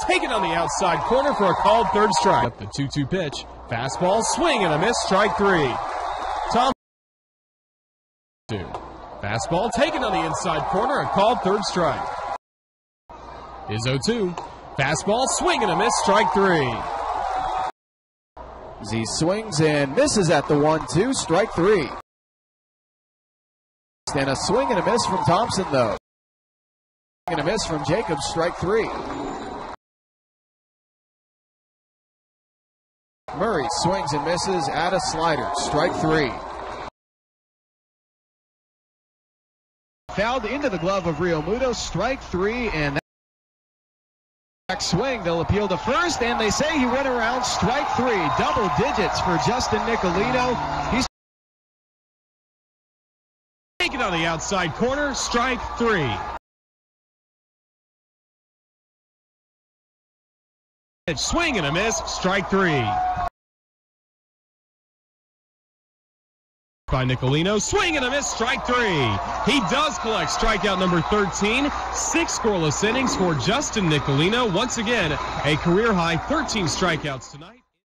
Taken on the outside corner for a called third strike. Up the 2 2 pitch. Fastball, swing and a miss, strike three. Tom. Two. Fastball taken on the inside corner, a called third strike. Is 0 2. Fastball, swing and a miss, strike three. Z swings and misses at the 1 2, strike three. And a swing and a miss from Thompson, though. And a miss from Jacobs, strike three. Murray swings and misses at a slider, strike three. Fouled into the glove of Realmuto, strike three, and back swing. They'll appeal to first, and they say he went around strike three. Double digits for Justin Nicolino. He's taken on the outside corner, strike three. Swing and a miss, strike three. By Nicolino, swing and a miss, strike three. He does collect strikeout number 13. Six scoreless innings for Justin Nicolino. Once again, a career high 13 strikeouts tonight.